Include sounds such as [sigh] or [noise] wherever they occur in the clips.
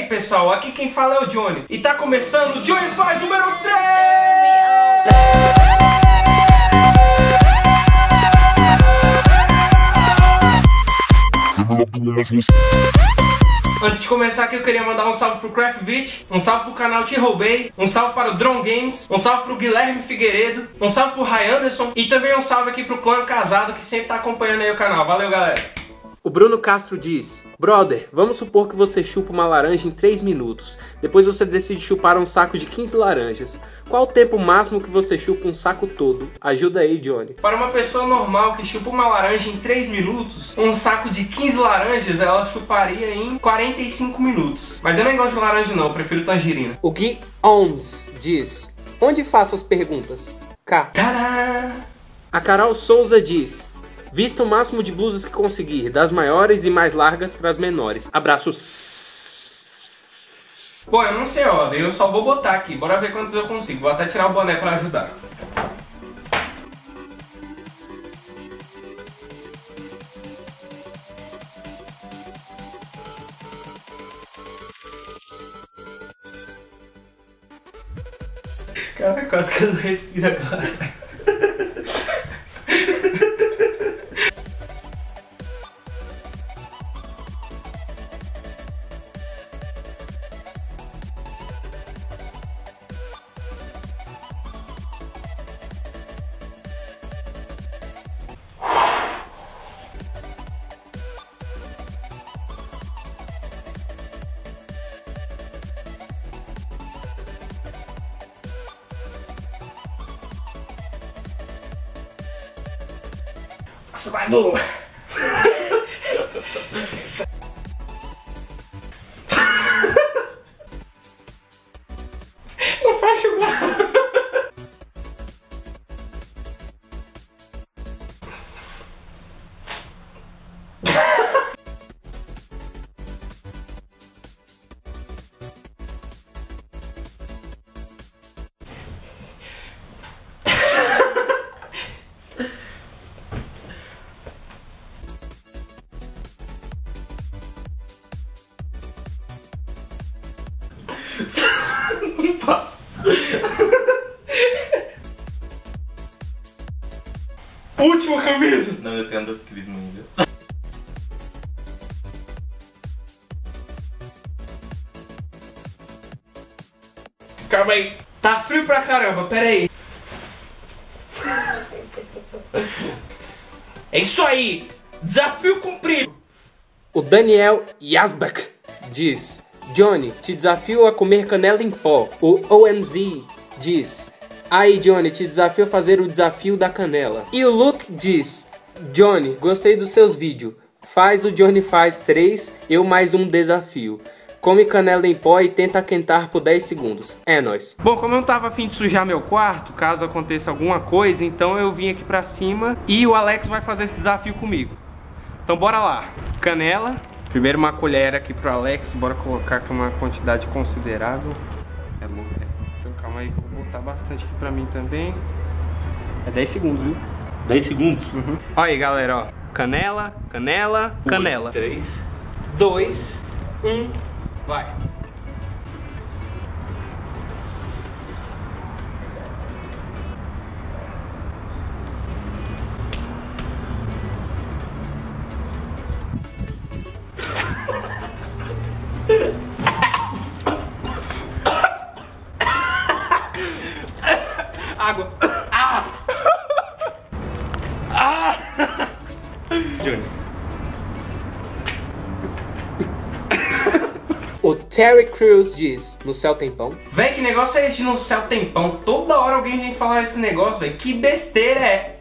aí pessoal, aqui quem fala é o Johnny E tá começando o Johnny Faz número 3! Antes de começar aqui eu queria mandar um salve pro Craftbit, um salve pro canal Te Roubei, um salve para o Drone Games, um salve pro Guilherme Figueiredo, um salve pro Ray Anderson e também um salve aqui pro clã casado que sempre tá acompanhando aí o canal. Valeu galera! O Bruno Castro diz: Brother, vamos supor que você chupa uma laranja em 3 minutos. Depois você decide chupar um saco de 15 laranjas. Qual o tempo máximo que você chupa um saco todo? Ajuda aí, Johnny. Para uma pessoa normal que chupa uma laranja em 3 minutos, um saco de 15 laranjas ela chuparia em 45 minutos. Mas eu nem gosto de laranja não, eu prefiro tangerina. O Gui Ons diz: Onde faço as perguntas? K. Tadá! A Carol Souza diz: Vista o máximo de blusas que conseguir, das maiores e mais largas para as menores. Abraços. Bom, eu não sei a ordem, eu só vou botar aqui. Bora ver quantos eu consigo. Vou até tirar o boné para ajudar. Cara, quase que eu não respiro agora. Survival! [laughs] Não Não posso. Última camisa! Não entendo Cris Mendes. Calma aí. Tá frio pra caramba, pera aí. É isso aí! Desafio cumprido! O Daniel Yasbak diz: Johnny, te desafio a comer canela em pó. O OMZ diz: Aí, Johnny, te desafio a fazer o desafio da canela. E o Luke diz: Johnny, gostei dos seus vídeos. Faz o Johnny faz 3, eu mais um desafio. Come canela em pó e tenta quentar por 10 segundos. É nóis. Bom, como eu não tava afim de sujar meu quarto, caso aconteça alguma coisa, então eu vim aqui pra cima e o Alex vai fazer esse desafio comigo. Então bora lá. Canela. Primeiro uma colher aqui pro Alex, bora colocar aqui uma quantidade considerável. Você é louco, né? Então calma aí vou botar bastante aqui pra mim também. É 10 segundos, viu? 10 segundos. Uhum. Olha aí, galera, ó. Canela, canela, canela. 3. 2, 1, vai. O Terry Crews diz: No céu tem pão. Véi, que negócio é esse no céu tem pão? Toda hora alguém vem falar esse negócio, velho. Que besteira é?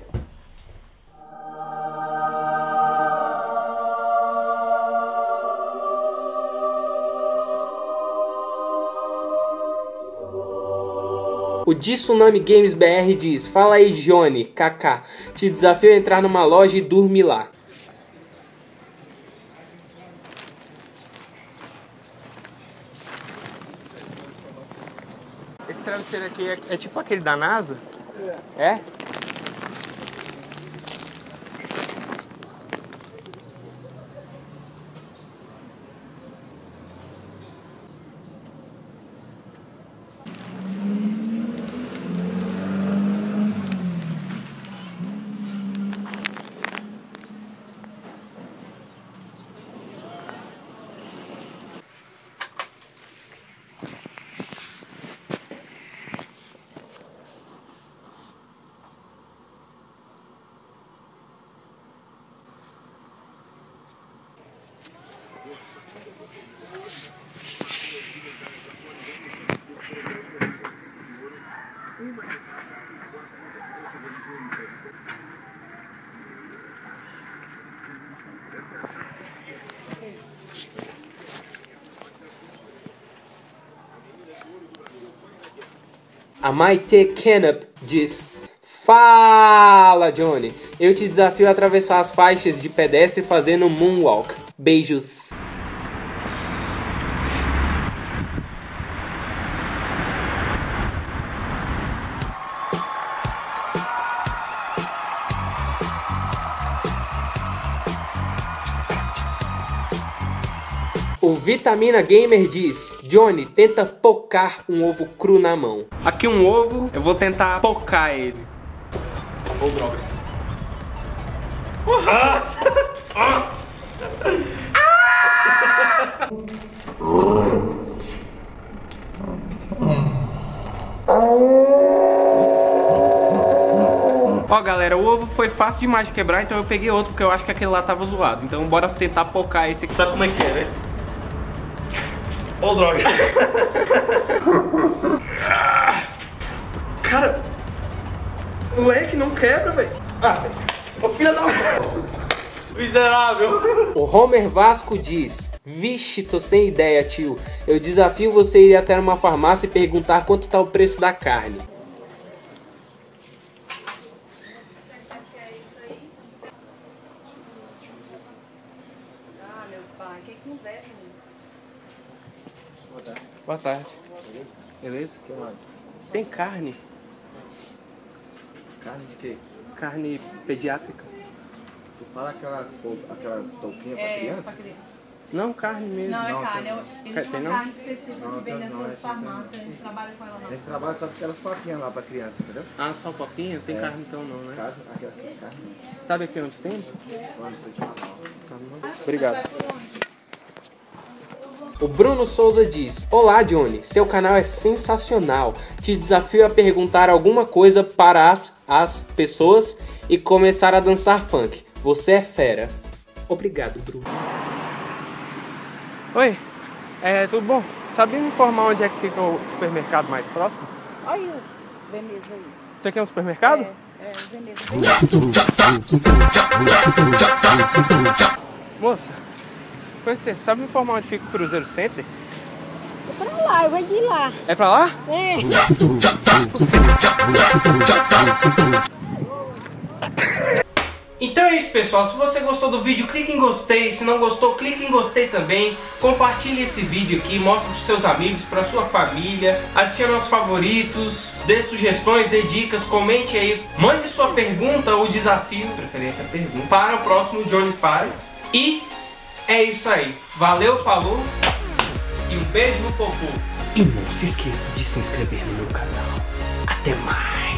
O Tsunami Games BR diz: Fala aí, Johnny, KK. Te desafio a entrar numa loja e dormir lá. Esse travesseiro aqui é, é tipo aquele da NASA? É. A Maite Kennep diz: Fala, Johnny! Eu te desafio a atravessar as faixas de pedestre fazendo moonwalk. Beijos. O Vitamina Gamer diz: Johnny, tenta pocar um ovo cru na mão. Aqui um ovo, eu vou tentar pocar ele. Ô, droga. Ó, galera, o ovo foi fácil demais de quebrar, então eu peguei outro porque eu acho que aquele lá tava zoado. Então bora tentar pocar esse aqui. Sabe como é que é, né? Ô, droga. Cara, moleque, não quebra, velho. Ah, velho. Ô, filha da... Miserável. O Homer Vasco diz: Vixe, tô sem ideia, tio. Eu desafio você a ir até uma farmácia e perguntar quanto tá o preço da carne. Ah, meu pai, o que que não deve, menino? Boa tarde. Beleza? O que mais? Tem carne. Carne de quê? Carne pediátrica. Tu fala aquelas, aquelas solquinhas pra É, criança? pra criança. Não, carne mesmo. Não, é Não, carne. tem- Existe uma carne específica Não, que vem nessas não tem farmácias. A gente trabalha com ela não. Esse trabalho só com aquelas papinhas lá pra criança, entendeu? Ah, só papinha? Tem É. carne então não, né? Casa, aquelas carnes. Sabe aqui onde tem? Onde você. Obrigado. O Bruno Souza diz: Olá, Johnny. Seu canal é sensacional. Te desafio a perguntar alguma coisa para as, as pessoas e começar a dançar funk. Você é fera. Obrigado, Bruno. Oi, é, tudo bom? Sabia me informar onde é que fica o supermercado mais próximo? Olha o Veneza aí. Isso aqui é um supermercado? É, é, Veneza. Moça, com licença, sabe me informar onde fica o Cruzeiro Center? Pra lá, eu vou de lá. É pra lá? É. Então é isso, pessoal. Se você gostou do vídeo, clique em gostei. Se não gostou, clique em gostei também. Compartilhe esse vídeo aqui, mostre para seus amigos, para sua família. Adicione aos favoritos, dê sugestões, dê dicas, comente aí. Mande sua pergunta ou desafio, preferência pergunta, para o próximo Johnny Fares. E é isso aí. Valeu, falou e um beijo no popô. E não se esqueça de se inscrever no meu canal. Até mais.